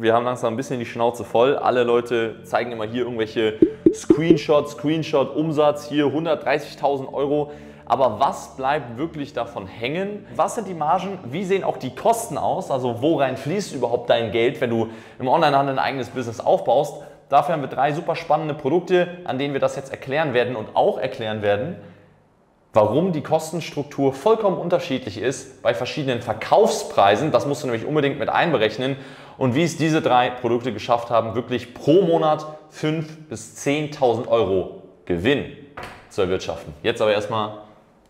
wir haben langsam ein bisschen die Schnauze voll. Alle Leute zeigen immer hier irgendwelche Screenshots, Screenshot, Umsatz, hier 130.000 Euro. Aber was bleibt wirklich davon hängen? Was sind die Margen? Wie sehen auch die Kosten aus? Also worein fließt überhaupt dein Geld, wenn du im Onlinehandel ein eigenes Business aufbaust? Dafür haben wir drei super spannende Produkte, an denen wir das jetzt erklären werden und auch erklären werden, warum die Kostenstruktur vollkommen unterschiedlich ist bei verschiedenen Verkaufspreisen. Das musst du nämlich unbedingt mit einberechnen. Und wie es diese drei Produkte geschafft haben, wirklich pro Monat 5.000 bis 10.000 Euro Gewinn zu erwirtschaften. Jetzt aber erstmal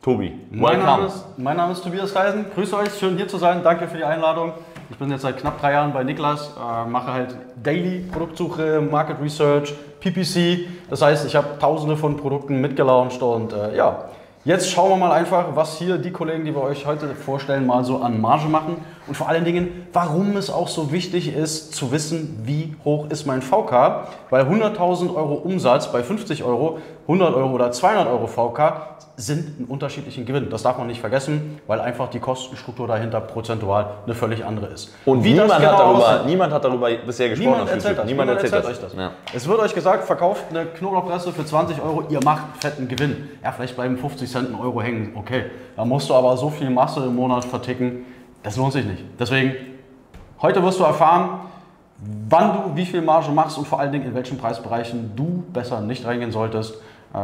Tobi. Mein Name, ist, mein Name ist Tobias Reisen. Grüße euch, schön hier zu sein. Danke für die Einladung. Ich bin jetzt seit knapp drei Jahren bei Niklas, äh, mache halt Daily Produktsuche, Market Research, PPC. Das heißt, ich habe tausende von Produkten mitgelauncht und äh, ja, Jetzt schauen wir mal einfach, was hier die Kollegen, die wir euch heute vorstellen, mal so an Marge machen und vor allen Dingen, warum es auch so wichtig ist zu wissen, wie hoch ist mein VK, weil 100.000 Euro Umsatz bei 50 Euro, 100 Euro oder 200 Euro VK sind einen unterschiedlichen Gewinn. Das darf man nicht vergessen, weil einfach die Kostenstruktur dahinter prozentual eine völlig andere ist. Und Wie niemand, genau hat darüber, niemand hat darüber bisher gesprochen. Niemand erzählt, das. Niemand, erzählt, erzählt euch das. Ja. Es wird euch gesagt, verkauft eine Knoblauchpresse für 20 Euro, ihr macht fetten Gewinn. Ja, vielleicht bleiben 50 Cent ein Euro hängen, okay. Da musst du aber so viel Masse im Monat verticken, das lohnt sich nicht. Deswegen, heute wirst du erfahren, wann du wie viel Marge machst und vor allen Dingen in welchen Preisbereichen du besser nicht reingehen solltest. Äh,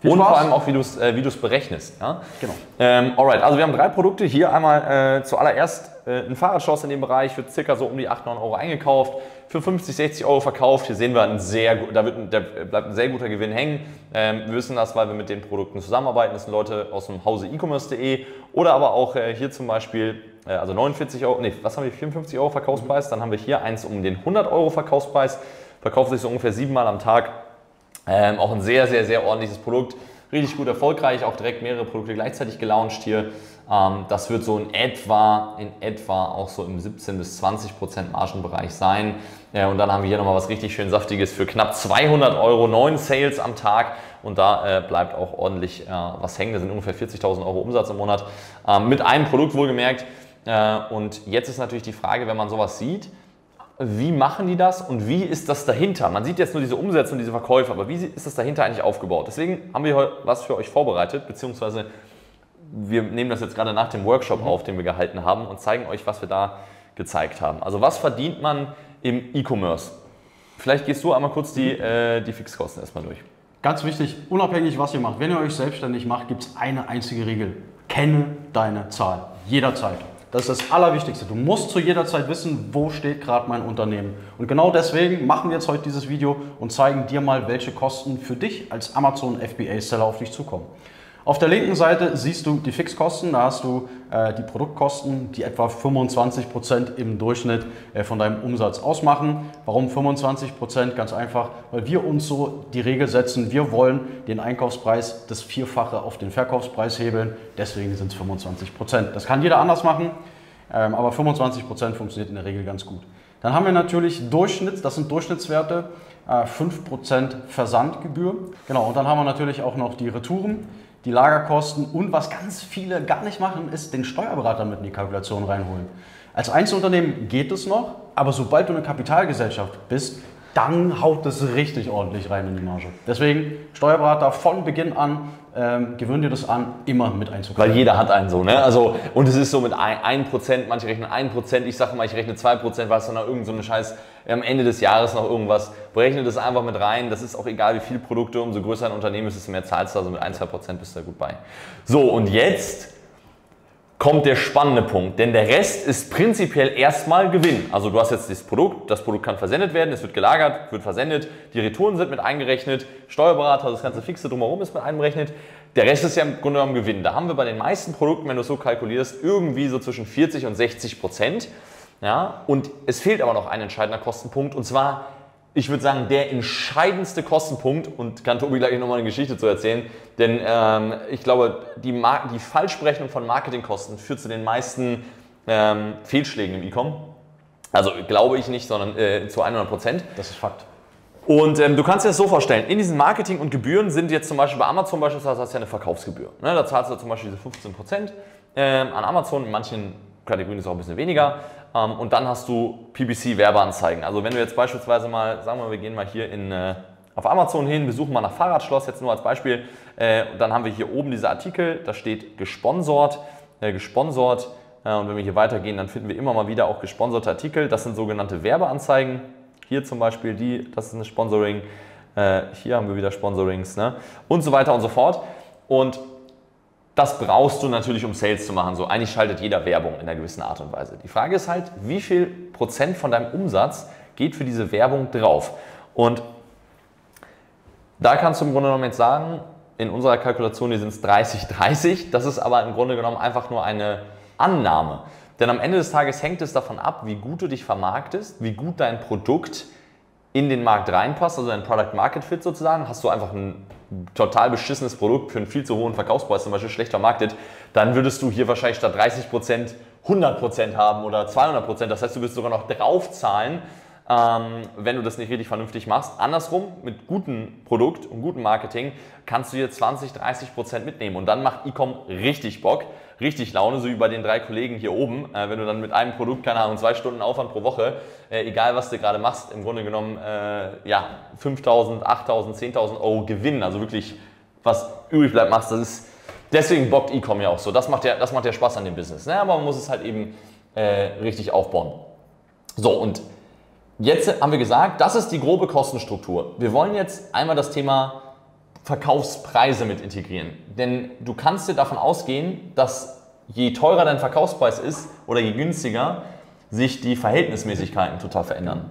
viel und Spaß. vor allem auch, wie du es äh, berechnest. Ja? Genau. Ähm, alright, also wir haben drei Produkte. Hier einmal äh, zuallererst äh, ein Fahrradschloss in dem Bereich, wird circa so um die 8, 9 Euro eingekauft, für 50, 60 Euro verkauft. Hier sehen wir, ein sehr, da, wird, da bleibt ein sehr guter Gewinn hängen. Ähm, wir wissen das, weil wir mit den Produkten zusammenarbeiten. Das sind Leute aus dem Hause e-commerce.de oder aber auch äh, hier zum Beispiel, äh, also 49 Euro, nee, was haben wir, 54 Euro Verkaufspreis. Dann haben wir hier eins um den 100 Euro Verkaufspreis. Verkauft sich so ungefähr siebenmal am Tag ähm, auch ein sehr, sehr, sehr ordentliches Produkt. Richtig gut erfolgreich, auch direkt mehrere Produkte gleichzeitig gelauncht hier. Ähm, das wird so in etwa, in etwa auch so im 17 bis 20 Prozent Margenbereich sein. Äh, und dann haben wir hier nochmal was richtig schön saftiges für knapp 200 Euro, neun Sales am Tag. Und da äh, bleibt auch ordentlich äh, was hängen. Das sind ungefähr 40.000 Euro Umsatz im Monat. Ähm, mit einem Produkt wohlgemerkt. Und jetzt ist natürlich die Frage, wenn man sowas sieht, wie machen die das und wie ist das dahinter? Man sieht jetzt nur diese Umsätze und diese Verkäufe, aber wie ist das dahinter eigentlich aufgebaut? Deswegen haben wir heute was für euch vorbereitet, beziehungsweise wir nehmen das jetzt gerade nach dem Workshop mhm. auf, den wir gehalten haben und zeigen euch, was wir da gezeigt haben. Also was verdient man im E-Commerce? Vielleicht gehst du einmal kurz die, äh, die Fixkosten erstmal durch. Ganz wichtig, unabhängig was ihr macht, wenn ihr euch selbstständig macht, gibt es eine einzige Regel. Kenne deine Zahl. Jederzeit. Das ist das Allerwichtigste. Du musst zu jeder Zeit wissen, wo steht gerade mein Unternehmen. Und genau deswegen machen wir jetzt heute dieses Video und zeigen dir mal, welche Kosten für dich als Amazon FBA Seller auf dich zukommen. Auf der linken Seite siehst du die Fixkosten, da hast du äh, die Produktkosten, die etwa 25 Prozent im Durchschnitt äh, von deinem Umsatz ausmachen. Warum 25%? Prozent? Ganz einfach, weil wir uns so die Regel setzen, wir wollen den Einkaufspreis das Vierfache auf den Verkaufspreis hebeln, deswegen sind es 25%. Prozent. Das kann jeder anders machen, ähm, aber 25 Prozent funktioniert in der Regel ganz gut. Dann haben wir natürlich Durchschnitt, das sind Durchschnittswerte, 5% äh, Versandgebühr. Genau, und dann haben wir natürlich auch noch die Retouren die Lagerkosten und was ganz viele gar nicht machen, ist den Steuerberater mit in die Kalkulation reinholen. Als Einzelunternehmen geht es noch, aber sobald du eine Kapitalgesellschaft bist, dann haut es richtig ordentlich rein in die Marge. Deswegen Steuerberater von Beginn an, ähm, gewöhn dir das an, immer mit einzukaufen. Weil jeder hat einen so, ne? Also, und es ist so mit 1%, manche rechnen 1%, ich sage mal, ich rechne 2%, weil es dann irgend so eine Scheiß am Ende des Jahres noch irgendwas. Berechne das einfach mit rein. Das ist auch egal, wie viele Produkte, umso größer ein Unternehmen ist, desto mehr zahlst du. Also mit 1, 2% bist du da gut bei. So, und jetzt kommt der spannende Punkt, denn der Rest ist prinzipiell erstmal Gewinn. Also du hast jetzt das Produkt, das Produkt kann versendet werden, es wird gelagert, wird versendet, die Retouren sind mit eingerechnet, Steuerberater, das ganze Fixe drumherum ist mit einberechnet. Der Rest ist ja im Grunde genommen Gewinn. Da haben wir bei den meisten Produkten, wenn du es so kalkulierst, irgendwie so zwischen 40 und 60 Prozent. Ja? Und es fehlt aber noch ein entscheidender Kostenpunkt und zwar, ich würde sagen, der entscheidendste Kostenpunkt und kann Tobi gleich nochmal eine Geschichte zu erzählen, denn ähm, ich glaube, die, Mar die Falschberechnung von Marketingkosten führt zu den meisten ähm, Fehlschlägen im E-Com. Also glaube ich nicht, sondern äh, zu 100 Prozent. Das ist Fakt. Und ähm, du kannst dir das so vorstellen, in diesen Marketing und Gebühren sind jetzt zum Beispiel bei Amazon beispielsweise hast du ja eine Verkaufsgebühr. Ne, da zahlst du zum Beispiel diese 15 Prozent ähm, an Amazon, in manchen Kategorien ist auch ein bisschen weniger. Ähm, und dann hast du PPC-Werbeanzeigen. Also wenn du jetzt beispielsweise mal, sagen wir, wir gehen mal hier in, äh, auf Amazon hin, wir suchen mal nach Fahrradschloss, jetzt nur als Beispiel. Äh, dann haben wir hier oben diese Artikel, da steht gesponsort, äh, gesponsort. Äh, und wenn wir hier weitergehen, dann finden wir immer mal wieder auch gesponserte Artikel. Das sind sogenannte Werbeanzeigen. Hier zum Beispiel die, das ist eine Sponsoring. Hier haben wir wieder Sponsorings ne? und so weiter und so fort. Und das brauchst du natürlich, um Sales zu machen. So, eigentlich schaltet jeder Werbung in einer gewissen Art und Weise. Die Frage ist halt, wie viel Prozent von deinem Umsatz geht für diese Werbung drauf? Und da kannst du im Grunde genommen jetzt sagen, in unserer Kalkulation sind es 30, 30. Das ist aber im Grunde genommen einfach nur eine Annahme. Denn am Ende des Tages hängt es davon ab, wie gut du dich vermarktest, wie gut dein Produkt in den Markt reinpasst, also dein Product Market Fit sozusagen. Hast du einfach ein total beschissenes Produkt für einen viel zu hohen Verkaufspreis, zum Beispiel schlecht vermarktet, dann würdest du hier wahrscheinlich statt 30 Prozent 100 Prozent haben oder 200 Prozent. Das heißt, du wirst sogar noch draufzahlen, ähm, wenn du das nicht richtig vernünftig machst. Andersrum, mit gutem Produkt und gutem Marketing kannst du hier 20, 30 Prozent mitnehmen und dann macht E-Com richtig Bock richtig Laune, so wie bei den drei Kollegen hier oben. Äh, wenn du dann mit einem Produkt, keine Ahnung, zwei Stunden Aufwand pro Woche, äh, egal was du gerade machst, im Grunde genommen äh, ja, 5.000, 8.000, 10.000 Euro Gewinn, also wirklich was übrig bleibt, machst, das ist, deswegen bockt E-Com ja auch so. Das macht ja, das macht ja Spaß an dem Business. Ne? Aber man muss es halt eben äh, richtig aufbauen. So, und jetzt haben wir gesagt, das ist die grobe Kostenstruktur. Wir wollen jetzt einmal das Thema Verkaufspreise mit integrieren. Denn du kannst dir davon ausgehen, dass je teurer dein Verkaufspreis ist oder je günstiger, sich die Verhältnismäßigkeiten total verändern.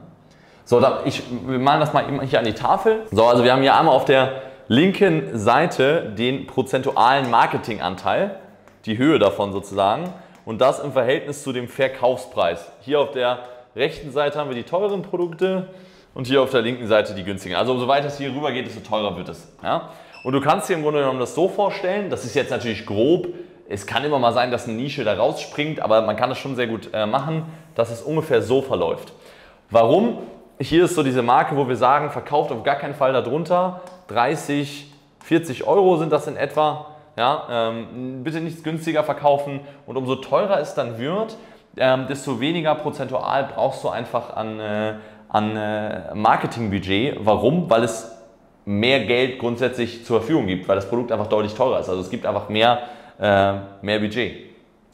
So, ich, wir malen das mal hier an die Tafel. So, also wir haben hier einmal auf der linken Seite den prozentualen Marketinganteil, die Höhe davon sozusagen, und das im Verhältnis zu dem Verkaufspreis. Hier auf der rechten Seite haben wir die teuren Produkte, und hier auf der linken Seite die günstigen. Also umso weiter es hier rüber geht, desto teurer wird es. Ja? Und du kannst dir im Grunde genommen das so vorstellen, das ist jetzt natürlich grob, es kann immer mal sein, dass eine Nische da rausspringt, aber man kann es schon sehr gut äh, machen, dass es ungefähr so verläuft. Warum? Hier ist so diese Marke, wo wir sagen, verkauft auf gar keinen Fall darunter. 30, 40 Euro sind das in etwa. Ja, ähm, bitte nichts günstiger verkaufen. Und umso teurer es dann wird, ähm, desto weniger prozentual brauchst du einfach an, äh, an äh, Marketingbudget. Warum? Weil es mehr Geld grundsätzlich zur Verfügung gibt, weil das Produkt einfach deutlich teurer ist. Also es gibt einfach mehr, äh, mehr Budget.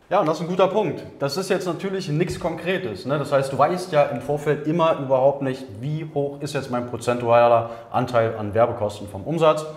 Ja, und das ist ein guter Punkt. Das ist jetzt natürlich nichts Konkretes. Ne? Das heißt, du weißt ja im Vorfeld immer überhaupt nicht, wie hoch ist jetzt mein prozentualer Anteil an Werbekosten vom Umsatz.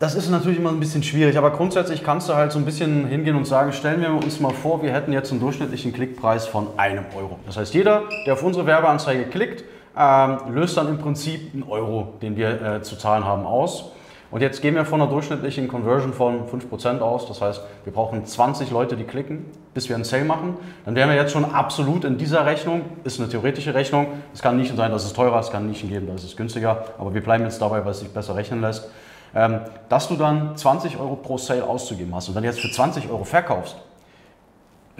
Das ist natürlich immer ein bisschen schwierig, aber grundsätzlich kannst du halt so ein bisschen hingehen und sagen, stellen wir uns mal vor, wir hätten jetzt einen durchschnittlichen Klickpreis von einem Euro. Das heißt, jeder, der auf unsere Werbeanzeige klickt, ähm, löst dann im Prinzip einen Euro, den wir äh, zu zahlen haben, aus. Und jetzt gehen wir von einer durchschnittlichen Conversion von 5% aus. Das heißt, wir brauchen 20 Leute, die klicken, bis wir einen Sale machen. Dann wären wir jetzt schon absolut in dieser Rechnung. Ist eine theoretische Rechnung. Es kann nicht sein, dass es teurer ist, es kann nicht geben, dass es günstiger. Aber wir bleiben jetzt dabei, weil es sich besser rechnen lässt. Ähm, dass du dann 20 Euro pro Sale auszugeben hast und wenn du jetzt für 20 Euro verkaufst,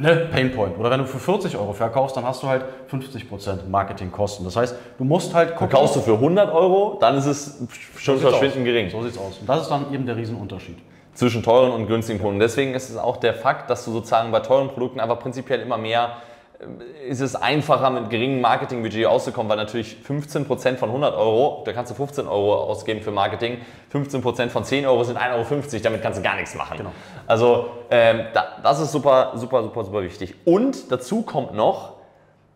ne, Painpoint. Oder wenn du für 40 Euro verkaufst, dann hast du halt 50% Marketingkosten. Das heißt, du musst halt gucken. Verkaufst du für 100 Euro, dann ist es schon so verschwindend gering. So sieht's aus. Und das ist dann eben der Riesenunterschied. Zwischen teuren und günstigen Produkten. Deswegen ist es auch der Fakt, dass du sozusagen bei teuren Produkten einfach prinzipiell immer mehr ist es einfacher, mit geringem Marketingbudget auszukommen, weil natürlich 15% von 100 Euro, da kannst du 15 Euro ausgeben für Marketing, 15% von 10 Euro sind 1,50 Euro, damit kannst du gar nichts machen. Genau. Also ähm, das ist super, super, super, super wichtig. Und dazu kommt noch,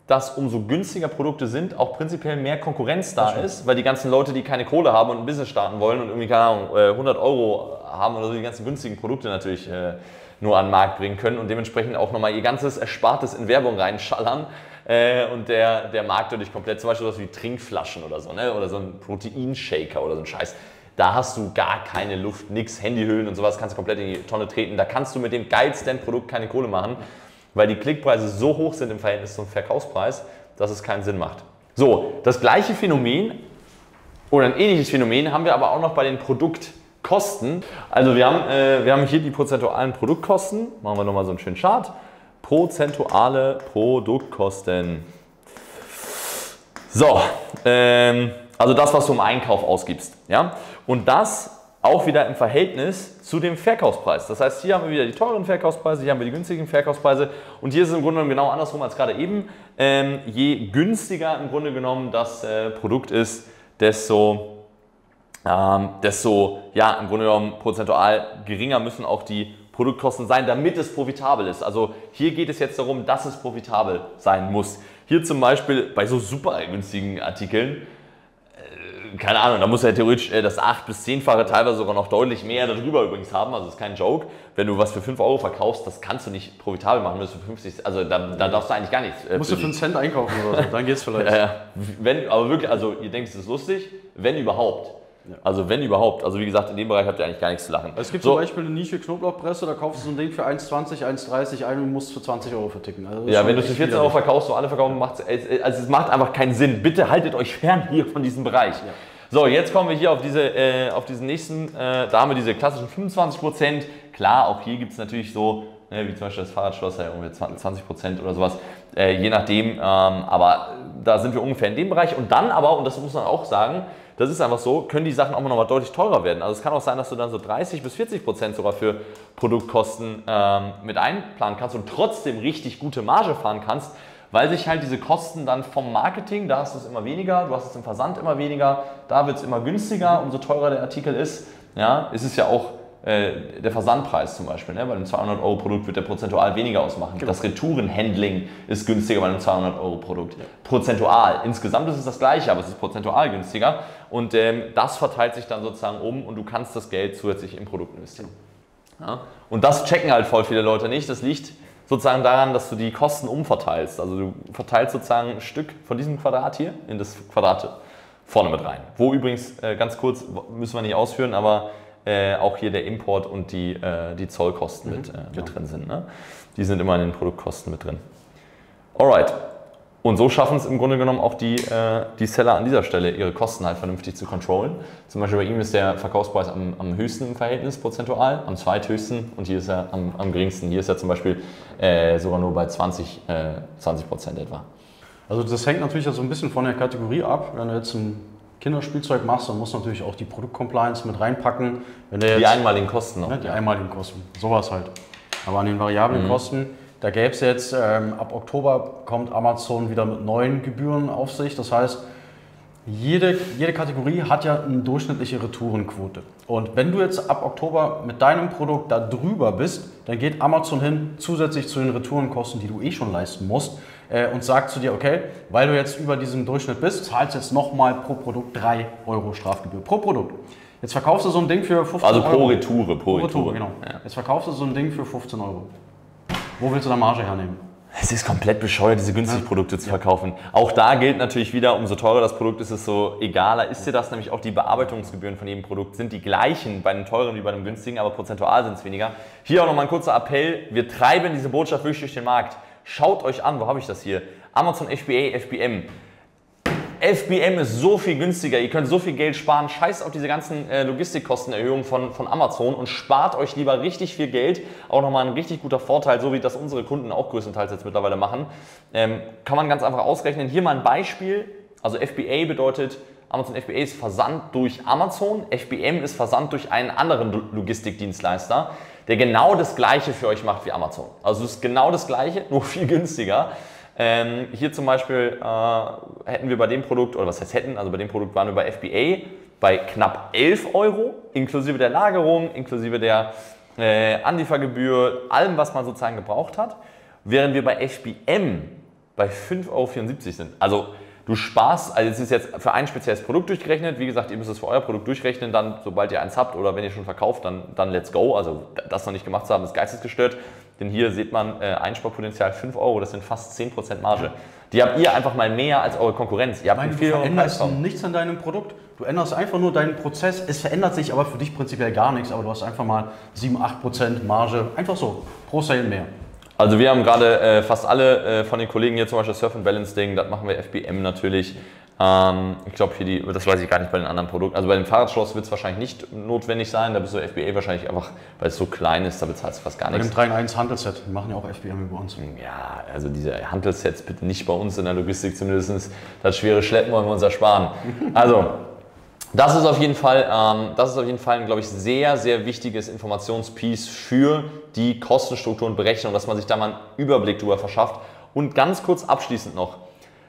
dass umso günstiger Produkte sind, auch prinzipiell mehr Konkurrenz da ist, weil die ganzen Leute, die keine Kohle haben und ein Business starten wollen und irgendwie, keine Ahnung, 100 äh, Euro haben oder so, die ganzen günstigen Produkte natürlich äh, nur an den Markt bringen können und dementsprechend auch nochmal ihr ganzes Erspartes in Werbung reinschallern äh, und der, der Markt dadurch komplett, zum Beispiel was wie Trinkflaschen oder so, ne? oder so ein Proteinshaker oder so ein Scheiß. Da hast du gar keine Luft, nix, Handyhüllen und sowas kannst du komplett in die Tonne treten. Da kannst du mit dem geilsten Produkt keine Kohle machen, weil die Klickpreise so hoch sind im Verhältnis zum Verkaufspreis, dass es keinen Sinn macht. So, das gleiche Phänomen oder ein ähnliches Phänomen haben wir aber auch noch bei den Produkt- Kosten. Also wir haben, äh, wir haben hier die prozentualen Produktkosten. Machen wir nochmal so einen schönen Chart. Prozentuale Produktkosten. So, ähm, also das, was du im Einkauf ausgibst. Ja? Und das auch wieder im Verhältnis zu dem Verkaufspreis. Das heißt, hier haben wir wieder die teuren Verkaufspreise, hier haben wir die günstigen Verkaufspreise und hier ist es im Grunde genommen genau andersrum als gerade eben. Ähm, je günstiger im Grunde genommen das äh, Produkt ist, desto, ähm, desto ja, im Grunde genommen prozentual geringer müssen auch die Produktkosten sein, damit es profitabel ist. Also hier geht es jetzt darum, dass es profitabel sein muss. Hier zum Beispiel bei so super günstigen Artikeln keine Ahnung, da muss er theoretisch äh, das 8- bis 10-fache, teilweise sogar noch deutlich mehr darüber übrigens haben. Also das ist kein Joke. Wenn du was für 5 Euro verkaufst, das kannst du nicht profitabel machen, für 50, also da, da darfst du eigentlich gar nichts. Äh, musst du für einen Cent einkaufen oder so, dann geht's vielleicht. ja, ja. Wenn, aber wirklich, also ihr denkt, es ist lustig, wenn überhaupt. Ja. Also wenn überhaupt. Also wie gesagt, in dem Bereich habt ihr eigentlich gar nichts zu lachen. Es gibt so. zum Beispiel eine Nische Knoblauchpresse, da kaufst du so ein Ding für 1,20, 1,30 ein und musst für 20 Euro verticken. Also ja, wenn du es für 14 Euro verkaufst, so alle verkaufen, macht also es macht einfach keinen Sinn. Bitte haltet euch fern hier von diesem Bereich. Ja. So, jetzt kommen wir hier auf, diese, äh, auf diesen nächsten, äh, da haben wir diese klassischen 25%. Klar, auch hier gibt es natürlich so, ne, wie zum Beispiel das Fahrradschloss, ja, irgendwie 20% oder sowas, äh, je nachdem. Ähm, aber da sind wir ungefähr in dem Bereich. Und dann aber, und das muss man auch sagen, das ist einfach so, können die Sachen auch noch mal deutlich teurer werden. Also es kann auch sein, dass du dann so 30 bis 40 Prozent sogar für Produktkosten ähm, mit einplanen kannst und trotzdem richtig gute Marge fahren kannst, weil sich halt diese Kosten dann vom Marketing, da hast du es immer weniger, du hast es im Versand immer weniger, da wird es immer günstiger, umso teurer der Artikel ist. Ja, ist es ja auch äh, der Versandpreis zum Beispiel. Ne? Bei einem 200 Euro Produkt wird der prozentual weniger ausmachen. Genau. Das Retourenhandling ist günstiger bei einem 200 Euro Produkt. Ja. Prozentual. Insgesamt ist es das gleiche, aber es ist prozentual günstiger. Und ähm, das verteilt sich dann sozusagen um und du kannst das Geld zusätzlich im Produkt investieren. Ja? Und das checken halt voll viele Leute nicht. Das liegt sozusagen daran, dass du die Kosten umverteilst. Also du verteilst sozusagen ein Stück von diesem Quadrat hier in das Quadrat vorne mit rein. Wo übrigens, äh, ganz kurz, müssen wir nicht ausführen, aber äh, auch hier der Import und die, äh, die Zollkosten mhm, mit, äh, mit ja. drin sind. Ne? Die sind immer in den Produktkosten mit drin. Alright, und so schaffen es im Grunde genommen auch die, äh, die Seller an dieser Stelle, ihre Kosten halt vernünftig zu kontrollen. Zum Beispiel bei ihm ist der Verkaufspreis am, am höchsten im Verhältnis prozentual, am zweithöchsten und hier ist er am, am geringsten. Hier ist er zum Beispiel äh, sogar nur bei 20, äh, 20 Prozent etwa. Also das hängt natürlich so ein bisschen von der Kategorie ab. Wenn du jetzt ein Kinderspielzeug machst, dann musst du natürlich auch die Produktcompliance mit reinpacken. Wenn jetzt, die einmaligen Kosten noch. Ne, die einmaligen Kosten, sowas halt. Aber an den variablen mhm. Kosten da gäbe es jetzt, ähm, ab Oktober kommt Amazon wieder mit neuen Gebühren auf sich. Das heißt, jede, jede Kategorie hat ja eine durchschnittliche Retourenquote. Und wenn du jetzt ab Oktober mit deinem Produkt da drüber bist, dann geht Amazon hin zusätzlich zu den Retourenkosten, die du eh schon leisten musst, äh, und sagt zu dir, okay, weil du jetzt über diesem Durchschnitt bist, zahlst du jetzt nochmal pro Produkt 3 Euro Strafgebühr. Pro Produkt. Jetzt verkaufst du so ein Ding für 15 also Euro. Also pro Retoure, pro, pro Retoure. genau. Ja. Jetzt verkaufst du so ein Ding für 15 Euro. Wo willst du da Marge hernehmen? Es ist komplett bescheuert, diese günstigen. Produkte zu verkaufen. Auch da gilt natürlich wieder, umso teurer das Produkt ist, desto egaler ist dir das. Nämlich auch die Bearbeitungsgebühren von jedem Produkt sind die gleichen bei einem teuren wie bei einem günstigen, aber prozentual sind es weniger. Hier auch nochmal ein kurzer Appell. Wir treiben diese Botschaft wirklich durch den Markt. Schaut euch an, wo habe ich das hier? Amazon FBA, FBM. FBM ist so viel günstiger, ihr könnt so viel Geld sparen. Scheißt auf diese ganzen äh, Logistikkostenerhöhungen von, von Amazon und spart euch lieber richtig viel Geld. Auch nochmal ein richtig guter Vorteil, so wie das unsere Kunden auch größtenteils jetzt mittlerweile machen. Ähm, kann man ganz einfach ausrechnen. Hier mal ein Beispiel. Also FBA bedeutet, Amazon FBA ist Versand durch Amazon. FBM ist Versand durch einen anderen Logistikdienstleister, der genau das gleiche für euch macht wie Amazon. Also es ist genau das gleiche, nur viel günstiger. Ähm, hier zum Beispiel äh, hätten wir bei dem Produkt, oder was heißt hätten, also bei dem Produkt waren wir bei FBA bei knapp 11 Euro, inklusive der Lagerung, inklusive der äh, Anliefergebühr, allem, was man sozusagen gebraucht hat, während wir bei FBM bei 5,74 Euro sind. Also du sparst, also es ist jetzt für ein spezielles Produkt durchgerechnet, wie gesagt, ihr müsst es für euer Produkt durchrechnen, dann sobald ihr eins habt oder wenn ihr schon verkauft, dann, dann let's go. Also das noch nicht gemacht zu haben, ist geistesgestört. Denn hier sieht man äh, Einsparpotenzial 5 Euro, das sind fast 10% Marge. Die habt ihr einfach mal mehr als eure Konkurrenz. Ihr habt Nein, du veränderst nichts an deinem Produkt. Du änderst einfach nur deinen Prozess. Es verändert sich aber für dich prinzipiell gar nichts, aber du hast einfach mal 7, 8% Marge. Einfach so, pro Sale mehr. Also wir haben gerade äh, fast alle äh, von den Kollegen hier zum Beispiel Surf and Balance Ding, das machen wir FBM natürlich. Ähm, ich glaube, für die, das weiß ich gar nicht bei den anderen Produkten. Also bei dem Fahrradschloss wird es wahrscheinlich nicht notwendig sein. Da bist du FBA wahrscheinlich einfach, weil es so klein ist, da bezahlst du fast gar nichts. Bei dem 3 in 1 Handelsset, wir machen ja auch FBM über uns. Ja, also diese Handelssets bitte nicht bei uns in der Logistik zumindest. Das schwere Schleppen wollen wir uns ersparen. Also, das ist auf jeden Fall, ähm, das ist auf jeden Fall ein, glaube ich, sehr, sehr wichtiges Informationspiece für die Kostenstruktur und Berechnung, dass man sich da mal einen Überblick darüber verschafft. Und ganz kurz abschließend noch.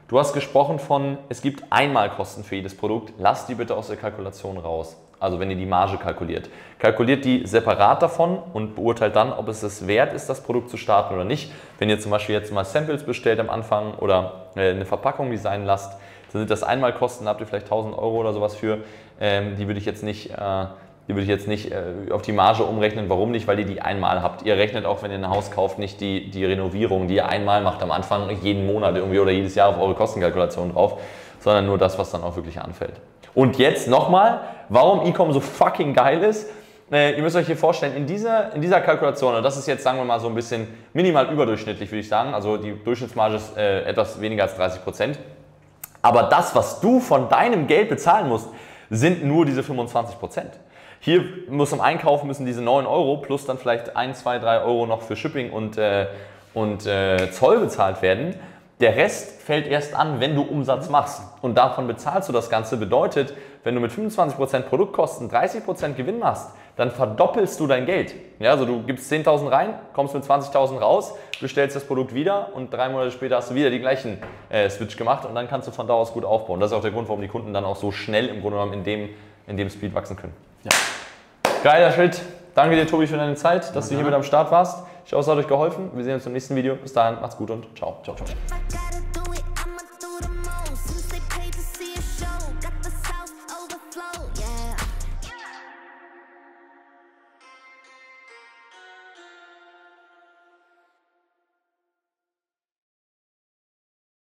Du hast gesprochen von, es gibt Einmalkosten für jedes Produkt. Lass die bitte aus der Kalkulation raus. Also wenn ihr die Marge kalkuliert. Kalkuliert die separat davon und beurteilt dann, ob es es wert ist, das Produkt zu starten oder nicht. Wenn ihr zum Beispiel jetzt mal Samples bestellt am Anfang oder äh, eine Verpackung designen lasst, sind das Einmalkosten, da habt ihr vielleicht 1000 Euro oder sowas für. Ähm, die würde ich jetzt nicht, äh, die würde ich jetzt nicht äh, auf die Marge umrechnen. Warum nicht? Weil ihr die einmal habt. Ihr rechnet auch, wenn ihr ein Haus kauft, nicht die, die Renovierung, die ihr einmal macht am Anfang, jeden Monat irgendwie oder jedes Jahr auf eure Kostenkalkulation drauf, sondern nur das, was dann auch wirklich anfällt. Und jetzt nochmal, warum Ecom so fucking geil ist. Äh, ihr müsst euch hier vorstellen, in dieser, in dieser Kalkulation, und das ist jetzt, sagen wir mal, so ein bisschen minimal überdurchschnittlich, würde ich sagen, also die Durchschnittsmarge ist äh, etwas weniger als 30 Prozent. Aber das, was du von deinem Geld bezahlen musst, sind nur diese 25 Prozent. Hier muss im Einkauf müssen diese 9 Euro plus dann vielleicht 1, 2, 3 Euro noch für Shipping und, äh, und äh, Zoll bezahlt werden. Der Rest fällt erst an, wenn du Umsatz machst. Und davon bezahlst du das Ganze. Bedeutet, wenn du mit 25% Produktkosten 30% Gewinn machst, dann verdoppelst du dein Geld. Ja, also du gibst 10.000 rein, kommst mit 20.000 raus, bestellst das Produkt wieder und drei Monate später hast du wieder die gleichen äh, Switch gemacht und dann kannst du von da aus gut aufbauen. Das ist auch der Grund, warum die Kunden dann auch so schnell im Grunde genommen in dem, in dem Speed wachsen können. Ja. Geiler Schritt. Danke dir, Tobi, für deine Zeit, dass ja, du hier mit am Start warst. Ich hoffe, es hat euch geholfen. Wir sehen uns im nächsten Video. Bis dahin, macht's gut und ciao. Ciao, ciao.